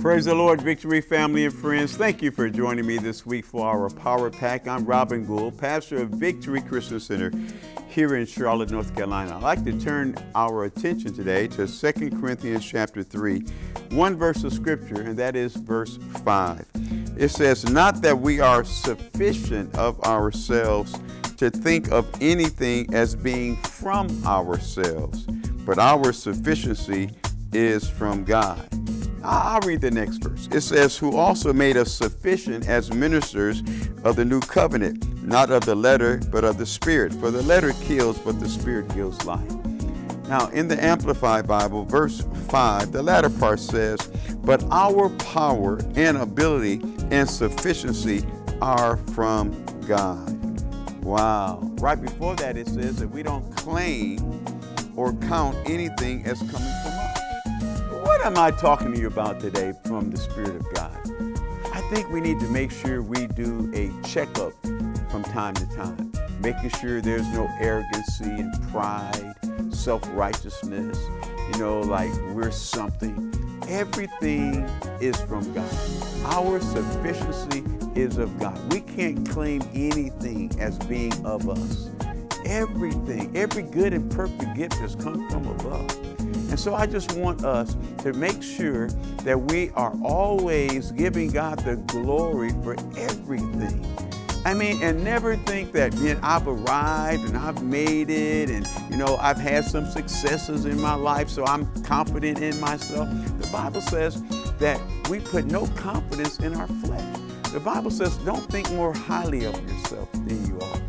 Praise the Lord, Victory family and friends. Thank you for joining me this week for our Power Pack. I'm Robyn Gool, pastor of Victory Christian Center here in Charlotte, North Carolina. I'd like to turn our attention today to 2 Corinthians chapter 3, one verse of scripture, and that is verse 5. It says, Not that we are sufficient of ourselves to think of anything as being from ourselves, but our sufficiency is from God. I'll read the next verse. It says, Who also made us sufficient as ministers of the new covenant, not of the letter, but of the Spirit. For the letter kills, but the Spirit gives life. Now, in the Amplified Bible, verse 5, the latter part says, But our power and ability and sufficiency are from God. Wow. Right before that, it says that we don't claim or count anything as coming from us. What am I talking to you about today from the Spirit of God? I think we need to make sure we do a checkup from time to time, making sure there's no arrogancy and pride, self righteousness, you know, like we're something. Everything is from God. Our sufficiency is of God. We can't claim anything as being of us. Everything, every good and perfect gift has come from above. And so I just want us to make sure that we are always giving God the glory for everything. I mean, and never think that know, I've arrived and I've made it and, you know, I've had some successes in my life, so I'm confident in myself. The Bible says that we put no confidence in our flesh. The Bible says don't think more highly of yourself than you are.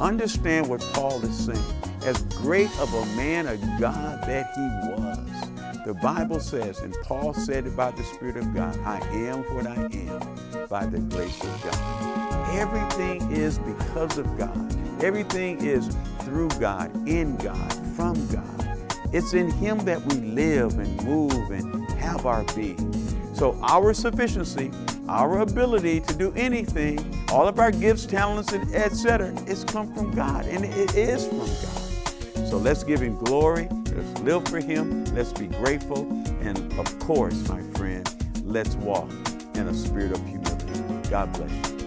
Understand what Paul is saying. As great of a man of God that he was, the Bible says, and Paul said about the Spirit of God, I am what I am by the grace of God. Everything is because of God. Everything is through God, in God, from God. It's in Him that we live and move and have our being. So our sufficiency, our ability to do anything, all of our gifts, talents, and etc., it's come from God, and it is from God. So let's give Him glory. Let's live for Him. Let's be grateful. And of course, my friend, let's walk in a spirit of humility. God bless you.